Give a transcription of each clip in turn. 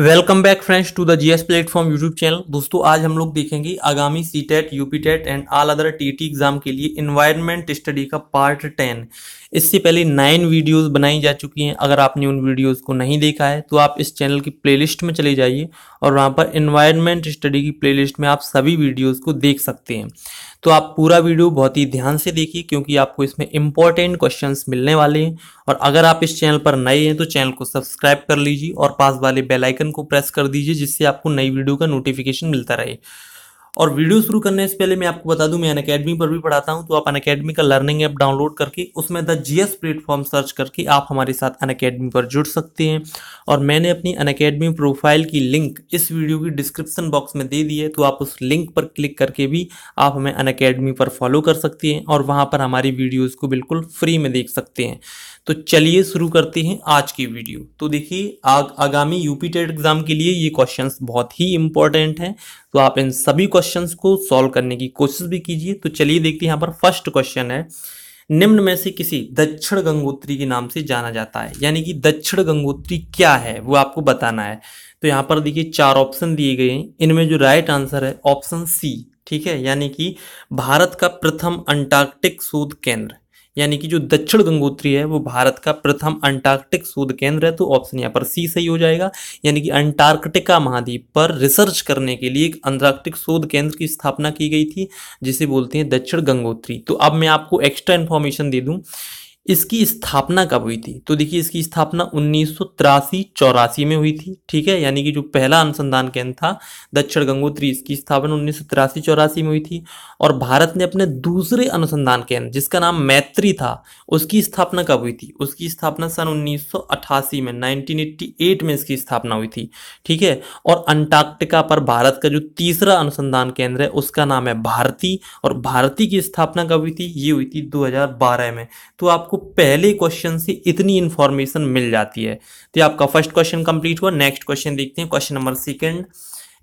Welcome back friends to the GS platform YouTube channel दोस्तों, आज हम लोग देखेंगे आगामी C TET UP TET and all other TT exam के लिए इन्वायरमेंट स्टडी का पार्ट टेन इससे पहले नाइन वीडियोस बनाई जा चुकी हैं। अगर आपने उन वीडियोस को नहीं देखा है तो आप इस चैनल की प्लेलिस्ट में चले जाइए और वहाँ पर इन्वायरमेंट स्टडी की प्लेलिस्ट में आप सभी वीडियोस को देख सकते हैं। तो आप पूरा वीडियो बहुत ही ध्यान से देखिए, क्योंकि आपको इसमें इंपॉर्टेंट क्वेश्चंस मिलने वाले हैं। और अगर आप इस चैनल पर नए हैं तो चैनल को सब्सक्राइब कर लीजिए और पास वाले बेल आइकन को प्रेस कर दीजिए, जिससे आपको नई वीडियो का नोटिफिकेशन मिलता रहे। और वीडियो शुरू करने से पहले मैं आपको बता दूँ, मैं अन अकेडमी पर भी पढ़ाता हूँ तो आप अन अकेडमी का लर्निंग ऐप डाउनलोड करके, उसमें द जीएस प्लेटफॉर्म सर्च करके आप हमारे साथ अन अकेडमी पर जुड़ सकते हैं। और मैंने अपनी अन अकेडमी प्रोफ़ाइल की लिंक इस वीडियो की डिस्क्रिप्शन बॉक्स में दे दी है तो आप उस लिंक पर क्लिक करके भी आप हमें अन अकेडमी पर फॉलो कर सकते हैं, और वहाँ पर हमारी वीडियोज़ को बिल्कुल फ्री में देख सकते हैं। तो चलिए शुरू करते हैं आज की वीडियो। तो देखिए आग, आगामी यूपी टेट एग्ज़ाम के लिए ये क्वेश्चंस बहुत ही इंपॉर्टेंट हैं। तो आप इन सभी क्वेश्चंस को सॉल्व करने की कोशिश भी कीजिए। तो चलिए देखते हैं यहाँ पर फ़र्स्ट क्वेश्चन है। निम्न में से किसी दक्षिण गंगोत्री के नाम से जाना जाता है। यानी कि दक्षिण गंगोत्री क्या है वो आपको बताना है। तो यहाँ पर देखिए चार ऑप्शन दिए गए हैं। इनमें जो राइट आंसर है ऑप्शन सी ठीक है? यानी कि भारत का प्रथम अंटार्कटिक शोध केंद्र। यानी कि जो दक्षिण गंगोत्री है, वो भारत का प्रथम अंटार्कटिक शोध केंद्र है तो ऑप्शन यहाँ पर सी सही हो जाएगा। यानी कि अंटार्कटिका महाद्वीप पर रिसर्च करने के लिए एक अंटार्कटिक शोध केंद्र की स्थापना की गई थी, जिसे बोलते हैं दक्षिण गंगोत्री। तो अब मैं आपको एक्स्ट्रा इन्फॉर्मेशन दे दूँ। इसकी स्थापना कब हुई थी? तो देखिए, इसकी स्थापना उन्नीस सौ तिरासी चौरासी में हुई थी, ठीक है? यानी कि जो पहला अनुसंधान केंद्र था, दक्षिण गंगोत्री, इसकी स्थापना उन्नीस सौ चौरासी में हुई थी। और भारत ने अपने दूसरे अनुसंधान केंद्र, जिसका नाम मैत्री था, उसकी स्थापना कब हुई थी? उसकी स्थापना सन उन्नीस सौ अठासी में 1988 में इसकी स्थापना हुई थी, ठीक है? और अंटार्कटिका पर भारत का जो तीसरा अनुसंधान केंद्र है, उसका नाम है भारती, और भारती की स्थापना कब हुई थी? ये हुई थी 2012 में। तो आपको पहले क्वेश्चन से इतनी इंफॉर्मेशन मिल जाती है। तो आपका फ़र्स्ट क्वेश्चन कंप्लीट हुआ नेक्स्ट क्वेश्चन देखते हैं क्वेश्चन नंबर सेकंड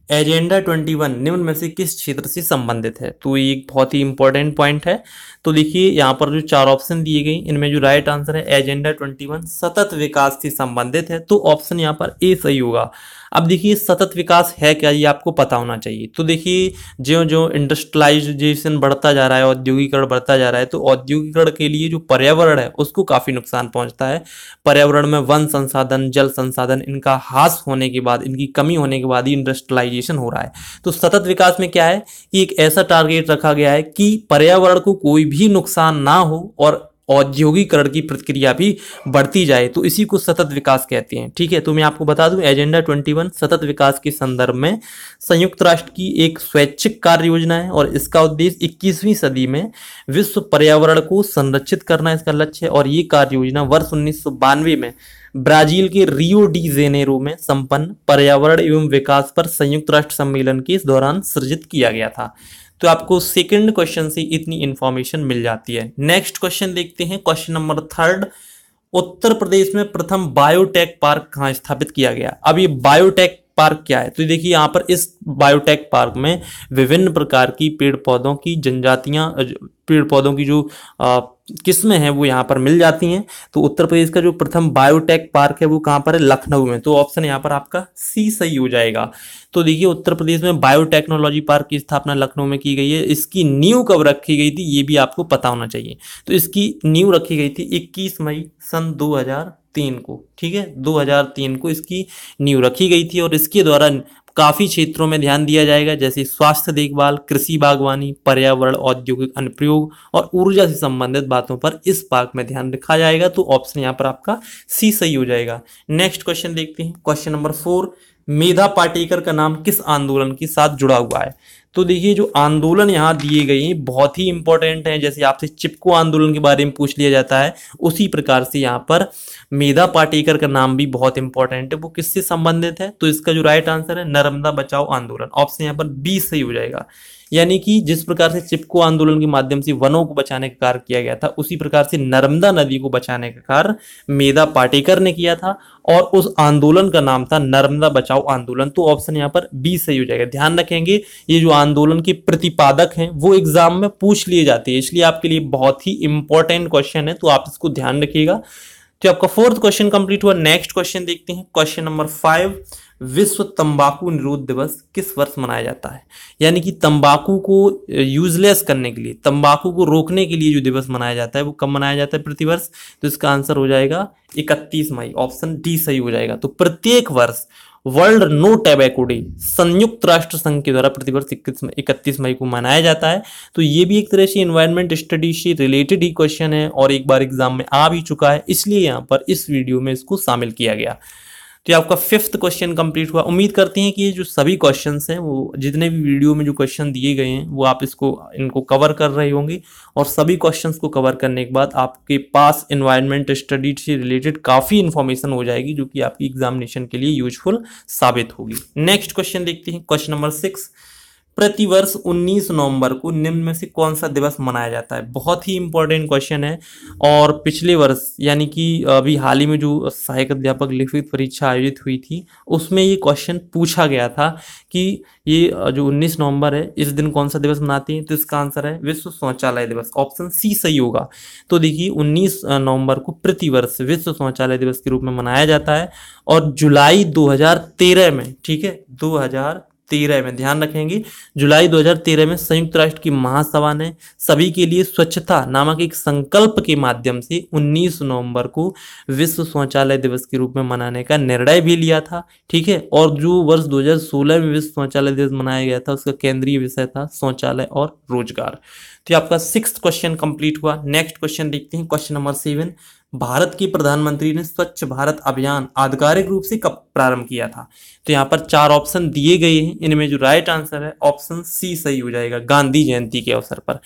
एजेंडा 21 निम्न में से किस क्षेत्र से संबंधित है? तो ये एक बहुत ही इंपॉर्टेंट पॉइंट है। तो देखिए, यहाँ पर जो चार ऑप्शन दिए गए, इनमें जो राइट आंसर है, एजेंडा 21 सतत विकास से संबंधित है। तो ऑप्शन यहाँ पर ए सही होगा। अब देखिए, सतत विकास है क्या, ये आपको पता होना चाहिए। तो देखिए जो जो इंडस्ट्रियलाइजेशन बढ़ता जा रहा है, औद्योगिकरण बढ़ता जा रहा है तो औद्योगिकरण के लिए जो पर्यावरण है, उसको काफ़ी नुकसान पहुँचता है। पर्यावरण में वन संसाधन, जल संसाधन, इनका हास होने के बाद, इनकी कमी होने के बाद ही इंडस्ट्रियलाइजेशन हो रहा है। तो सतत विकास में क्या है? कि एक ऐसा टारगेट रखा गया है कि पर्यावरण को कोई भी नुकसान ना हो और औद्योगिकरण की प्रक्रिया भी बढ़ती जाए तो इसी को सतत विकास कहते हैं। ठीक है तो मैं आपको बता दूँ, एजेंडा 21 सतत विकास के संदर्भ में संयुक्त राष्ट्र की एक स्वैच्छिक कार्य योजना है और इसका उद्देश्य 21वीं सदी में विश्व पर्यावरण को संरक्षित करना इसका लक्ष्य है और ये कार्य योजना वर्ष उन्नीस सौ बानवे में ब्राज़ील के रियो डी जेनेरो में संपन्न पर्यावरण एवं विकास पर संयुक्त राष्ट्र सम्मेलन के इस दौरान सृजित किया गया था। तो आपको सेकंड क्वेश्चन से इतनी इंफॉर्मेशन मिल जाती है। नेक्स्ट क्वेश्चन देखते हैं question number third Uttar Pradesh में प्रथम बायोटेक पार्क कहाँ स्थापित किया गया? अब ये बायोटेक पार्क क्या है? तो देखिए, यहाँ पर इस बायोटेक पार्क में विभिन्न प्रकार की पेड़ पौधों की जनजातियाँ पेड़ पौधों की जो किस्में हैं वो यहाँ पर मिल जाती हैं। तो उत्तर प्रदेश का जो प्रथम बायोटेक पार्क है वो कहाँ पर है? लखनऊ में। तो ऑप्शन यहाँ पर आपका सी सही हो जाएगा। तो देखिए, उत्तर प्रदेश में बायोटेक्नोलॉजी पार्क की स्थापना लखनऊ में की गई है। इसकी नींव कब रखी गई थी, ये भी आपको पता होना चाहिए। तो इसकी नींव रखी गई थी इक्कीस मई सन दो हज़ार तीन को, ठीक है? 2003 को इसकी नींव रखी गई थी और इसके द्वारा काफ़ी क्षेत्रों में ध्यान दिया जाएगा, जैसे स्वास्थ्य देखभाल, कृषि बागवानी, पर्यावरण, औद्योगिक अनुप्रयोग और ऊर्जा से संबंधित बातों पर इस पार्क में ध्यान रखा जाएगा। तो ऑप्शन यहाँ पर आपका सी सही हो जाएगा। नेक्स्ट क्वेश्चन देखते हैं। Question number four, Medha Patkar का नाम किस आंदोलन के साथ जुड़ा हुआ है? तो देखिए, जो आंदोलन यहाँ दिए गए हैं, बहुत ही इंपॉर्टेंट हैं। जैसे आपसे चिपको आंदोलन के बारे में पूछ लिया जाता है, उसी प्रकार से यहाँ पर मेधा पाटेकर का नाम भी बहुत इंपॉर्टेंट है। वो किससे संबंधित है? तो इसका जो राइट आंसर है, नर्मदा बचाओ आंदोलन। ऑप्शन यहाँ पर बी सही हो जाएगा। यानी कि जिस प्रकार से चिपको आंदोलन के माध्यम से वनों को बचाने का कार्य किया गया था, उसी प्रकार से नर्मदा नदी को बचाने का कार्य मेधा पाटेकर ने किया था और उस आंदोलन का नाम था नर्मदा बचाओ आंदोलन। तो ऑप्शन यहाँ पर बी सही हो जाएगा। ध्यान रखेंगे, ये जो आंदोलन के प्रतिपादक हैं, वो एग्ज़ाम में पूछ लिए जाते हैं। इसलिए आपके लिए बहुत ही इंपॉर्टेंट क्वेश्चन है तो आप इसको ध्यान रखिएगा। तो आपका फोर्थ क्वेश्चन कंप्लीट हुआ नेक्स्ट क्वेश्चन देखते हैं। क्वेश्चन नंबर फाइव विश्व तंबाकू निरोध दिवस किस वर्ष मनाया जाता है? यानी कि तंबाकू को यूजलेस करने के लिए, तंबाकू को रोकने के लिए जो दिवस मनाया जाता है, वो कब मनाया जाता है प्रतिवर्ष? तो इसका आंसर हो जाएगा इकतीस मई ऑप्शन डी सही हो जाएगा। तो प्रत्येक वर्ष वर्ल्ड नो टैबैको डे संयुक्त राष्ट्र संघ के द्वारा प्रतिवर्ष इकतीस मई को मनाया जाता है। तो ये भी एक तरह से इन्वायरमेंट स्टडी से रिलेटेड ही क्वेश्चन है और एक बार एग्ज़ाम में आ भी चुका है, इसलिए यहाँ पर इस वीडियो में इसको शामिल किया गया। तो ये आपका फिफ्थ क्वेश्चन कंप्लीट हुआ। उम्मीद करते हैं कि ये जो सभी क्वेश्चन हैं, वो जितने भी वीडियो में जो क्वेश्चन दिए गए हैं, वो आप इसको, इनको कवर कर रहे होंगे। और सभी क्वेश्चन को कवर करने के बाद आपके पास इन्वायरमेंट स्टडी से रिलेटेड काफ़ी इन्फॉर्मेशन हो जाएगी, जो कि आपकी एग्जामिनेशन के लिए यूजफुल साबित होगी। नेक्स्ट क्वेश्चन देखते हैं क्वेश्चन नंबर सिक्स प्रतिवर्ष 19 नवंबर को निम्न में से कौन सा दिवस मनाया जाता है? बहुत ही इंपॉर्टेंट क्वेश्चन है। और पिछले वर्ष, यानी कि अभी हाल ही में जो सहायक अध्यापक लिखित परीक्षा आयोजित हुई थी, उसमें ये क्वेश्चन पूछा गया था कि ये जो 19 नवंबर है, इस दिन कौन सा दिवस मनाते हैं? तो इसका आंसर है विश्व शौचालय दिवस ऑप्शन सी सही होगा। तो देखिए, उन्नीस नवंबर को प्रतिवर्ष विश्व शौचालय दिवस के रूप में मनाया जाता है। और जुलाई दो हज़ार तेरह में, ठीक है, दो हज़ार तेरह में, ध्यान रखेंगे। जुलाई 2013 में संयुक्त राष्ट्र की महासभा ने सभी के लिए स्वच्छता नामक एक संकल्प के माध्यम से 19 नवंबर को विश्व शौचालय दिवस के रूप में मनाने का निर्णय भी लिया था, ठीक है? और जो वर्ष 2016 में विश्व शौचालय दिवस मनाया गया था, उसका केंद्रीय विषय था शौचालय और रोज़गार। तो आपका सिक्स क्वेश्चन कंप्लीट हुआ। नेक्स्ट क्वेश्चन देखते हैं क्वेश्चन नंबर सेवन भारत के प्रधानमंत्री ने स्वच्छ भारत अभियान आधिकारिक रूप से कब प्रारंभ किया था? तो यहाँ पर चार ऑप्शन दिए गए हैं। इनमें जो राइट आंसर है ऑप्शन सी सही हो जाएगा गांधी जयंती के अवसर पर।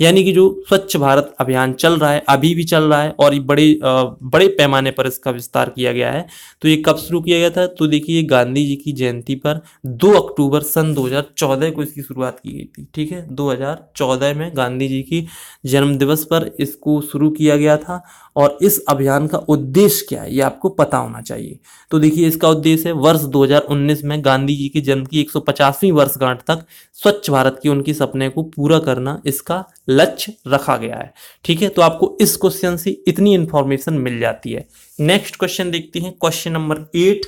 यानी कि जो स्वच्छ भारत अभियान चल रहा है, अभी भी चल रहा है और ये बड़े बड़े पैमाने पर इसका विस्तार किया गया है। तो ये कब शुरू किया गया था? तो देखिए, गांधी जी की जयंती पर 2 अक्टूबर सन 2014 को इसकी शुरुआत की गई थी, ठीक है? 2014 में गांधी जी की जन्म दिवस पर इसको शुरू किया गया था और इस अभियान का उद्देश्य क्या है? ये आपको पता होना चाहिए। तो देखिए, इसका उद्देश्य है वर्ष 2019 में गांधी जी के जन्म की 150वीं वर्षगांठ तक स्वच्छ भारत की उनकी सपने को पूरा करना इसका लक्ष्य रखा गया है। ठीक है? तो आपको इस क्वेश्चन से इतनी इंफॉर्मेशन मिल जाती है। नेक्स्ट क्वेश्चन देखते हैं। Question number eight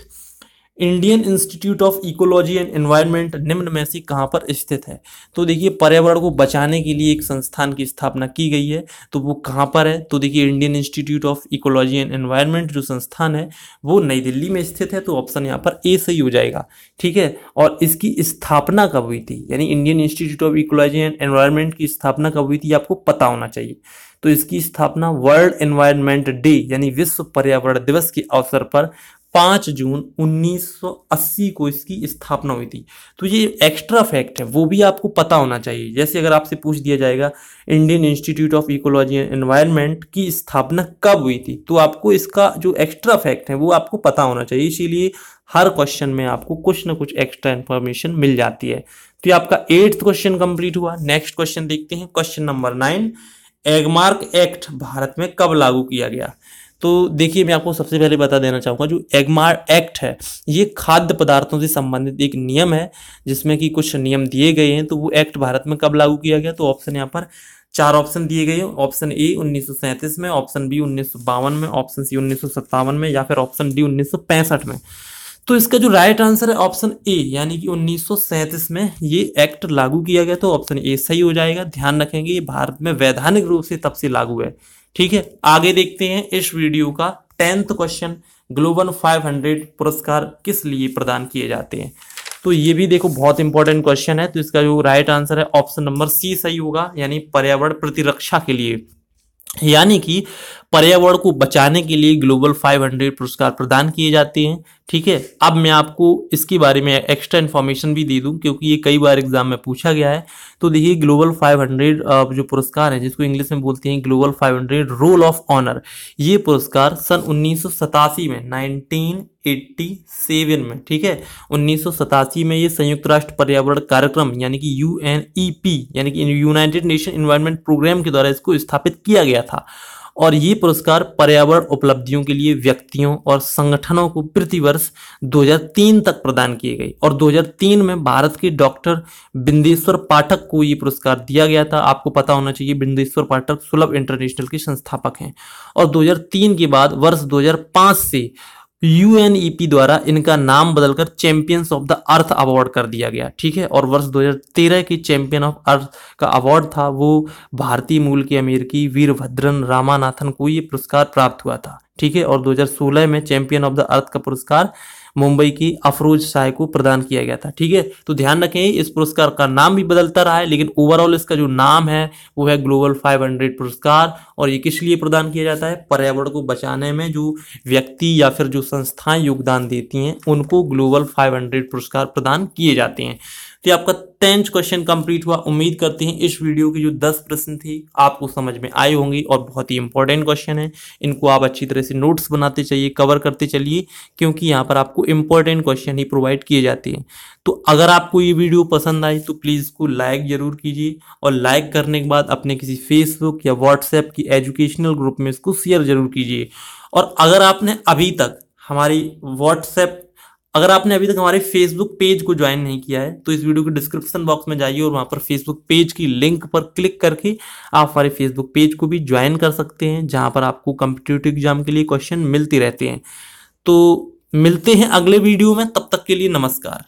Indian Institute of Ecology and Environment निम्न में से कहाँ पर स्थित है? तो देखिए, पर्यावरण को बचाने के लिए एक संस्थान की स्थापना की गई है। तो वो कहाँ पर है? तो देखिए, Indian Institute of Ecology and Environment जो संस्थान है, वो नई दिल्ली में स्थित है। तो ऑप्शन यहाँ पर ए सही हो जाएगा, ठीक है? और इसकी स्थापना कब हुई थी? यानी Indian Institute of Ecology and Environment की स्थापना कब हुई थी? आपको पता होना चाहिए। तो इसकी स्थापना वर्ल्ड एनवायरनमेंट डे, यानी विश्व पर्यावरण दिवस के अवसर पर पाँच जून 1980 को इसकी स्थापना हुई थी। तो ये एक्स्ट्रा फैक्ट है, वो भी आपको पता होना चाहिए। जैसे अगर आपसे पूछ दिया जाएगा Indian Institute of Ecology and Environment की स्थापना कब हुई थी तो आपको इसका जो एक्स्ट्रा फैक्ट है, वो आपको पता होना चाहिए। इसीलिए हर क्वेश्चन में आपको कुछ ना कुछ एक्स्ट्रा इन्फॉर्मेशन मिल जाती है। तो ये आपका एट्थ क्वेश्चन कंप्लीट हुआ। नेक्स्ट क्वेश्चन देखते हैं। Question number nine Agmark act Bharat में कब लागू किया गया? तो देखिए, मैं आपको सबसे पहले बता देना चाहूँगा, जो एगमार एक्ट है, ये खाद्य पदार्थों से संबंधित एक नियम है, जिसमें कि कुछ नियम दिए गए हैं। तो वो एक्ट भारत में कब लागू किया गया? तो ऑप्शन यहाँ पर चार ऑप्शन दिए गए ऑप्शन ए उन्नीस सौ सैंतीस में, ऑप्शन बी उन्नीस सौ बावन में, ऑप्शन सी उन्नीस सौ सत्तावन में, या फिर ऑप्शन डी उन्नीस सौ पैंसठ में। तो इसका जो राइट आंसर है ऑप्शन ए, यानी कि उन्नीस सौ सैंतीस में ये एक्ट लागू किया गया। तो ऑप्शन ए सही हो जाएगा। ध्यान रखेंगे, ये भारत में वैधानिक रूप से तब से लागू है। ठीक है, आगे देखते हैं इस वीडियो का टेंथ क्वेश्चन ग्लोबल 500 पुरस्कार किस लिए प्रदान किए जाते हैं? तो ये भी देखो बहुत इंपॉर्टेंट क्वेश्चन है तो इसका जो राइट आंसर है ऑप्शन नंबर सी सही होगा, यानी पर्यावरण प्रतिरक्षा के लिए। यानी कि पर्यावरण को बचाने के लिए ग्लोबल 500 पुरस्कार प्रदान किए जाते हैं, ठीक है? अब मैं आपको इसके बारे में एक्स्ट्रा इन्फॉर्मेशन भी दे दूँ, क्योंकि ये कई बार एग्ज़ाम में पूछा गया है। तो देखिए, ग्लोबल 500 जो पुरस्कार है, जिसको इंग्लिश में बोलते हैं ग्लोबल 500 रोल ऑफ़ ऑनर, ये पुरस्कार सन उन्नीस सौ सतासी में 1987 में, ठीक है? उन्नीस में ये संयुक्त राष्ट्र पर्यावरण कार्यक्रम, यानी कि UNEP यानी कि यूनाइटेड नेशन इन्वायरमेंट प्रोग्राम के द्वारा इसको स्थापित किया गया था। और ये पुरस्कार पर्यावरण उपलब्धियों के लिए व्यक्तियों और संगठनों को प्रतिवर्ष 2003 तक प्रदान किए गए। और 2003 में भारत के डॉक्टर बिंदेश्वर पाठक को ये पुरस्कार दिया गया था। आपको पता होना चाहिए, बिंदेश्वर पाठक सुलभ इंटरनेशनल के संस्थापक हैं। और 2003 के बाद, वर्ष 2005 से यूएनईपी e द्वारा इनका नाम बदलकर Champions of the Earth award कर दिया गया, ठीक है? और वर्ष 2013 की चैंपियन ऑफ़ अर्थ का अवार्ड था, वो भारतीय मूल के अमेरिकी वीरभद्रन रामानाथन को ये पुरस्कार प्राप्त हुआ था, ठीक है? और 2016 में चैंपियन ऑफ़ द अर्थ का पुरस्कार मुंबई की अफरोज शाह को प्रदान किया गया था। ठीक है? तो ध्यान रखें, इस पुरस्कार का नाम भी बदलता रहा है, लेकिन ओवरऑल इसका जो नाम है, वो है ग्लोबल 500 पुरस्कार, और ये किस लिए प्रदान किया जाता है? पर्यावरण को बचाने में जो व्यक्ति या फिर जो संस्थाएँ योगदान देती हैं, उनको ग्लोबल 500 पुरस्कार प्रदान किए जाते हैं। तो आपका टेंथ क्वेश्चन कंप्लीट हुआ। उम्मीद करते हैं इस वीडियो की जो दस प्रश्न थी, आपको समझ में आई होंगी और बहुत ही इंपॉर्टेंट क्वेश्चन है। इनको आप अच्छी तरह से नोट्स बनाते चाहिए कवर करते चलिए, क्योंकि यहाँ पर आपको इंपॉर्टेंट क्वेश्चन ही प्रोवाइड किए जाते हैं। तो अगर आपको ये वीडियो पसंद आई तो प्लीज़ इसको लाइक ज़रूर कीजिए और लाइक करने के बाद अपने किसी फेसबुक या व्हाट्सएप की एजुकेशनल ग्रुप में इसको शेयर ज़रूर कीजिए। और अगर आपने अभी तक हमारी व्हाट्सएप अगर आपने अभी तक हमारे फेसबुक पेज को ज्वाइन नहीं किया है तो इस वीडियो के डिस्क्रिप्शन बॉक्स में जाइए और वहाँ पर फेसबुक पेज की लिंक पर क्लिक करके आप हमारे फेसबुक पेज को भी ज्वाइन कर सकते हैं, जहाँ पर आपको कॉम्पिटेटिव एग्ज़ाम के लिए क्वेश्चन मिलती रहते हैं। तो मिलते हैं अगले वीडियो में, तब तक के लिए नमस्कार।